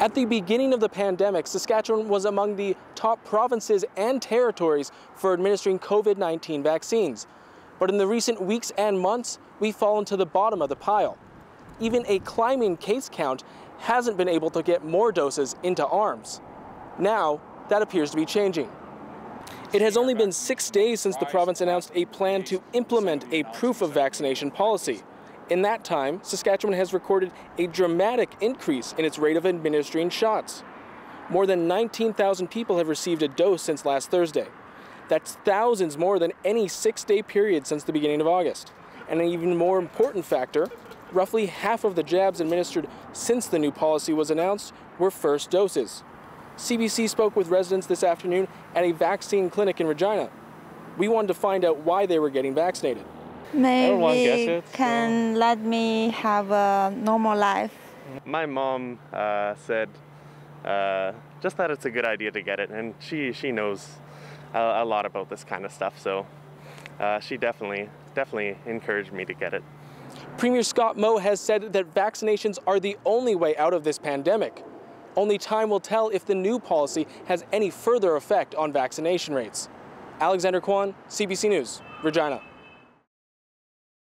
At the beginning of the pandemic, Saskatchewan was among the top provinces and territories for administering COVID 19 vaccines. But in the recent weeks and months, we've fallen to the bottom of the pile. Even a climbing case count hasn't been able to get more doses into arms. Now, that appears to be changing. It has only been six days since the province announced a plan to implement a proof of vaccination policy. In that time, Saskatchewan has recorded a dramatic increase in its rate of administering shots. More than 19,000 people have received a dose since last Thursday. That's thousands more than any six day period since the beginning of August. And an even more important factor roughly half of the jabs administered since the new policy was announced were first doses. CBC spoke with residents this afternoon at a vaccine clinic in Regina. We wanted to find out why they were getting vaccinated. Maybe can so. let me have a normal life. My mom uh, said uh, just that it's a good idea to get it, and she she knows a, a lot about this kind of stuff, so uh, she definitely definitely encouraged me to get it. Premier Scott Moe has said that vaccinations are the only way out of this pandemic. Only time will tell if the new policy has any further effect on vaccination rates. Alexander Kwan, CBC News, Regina.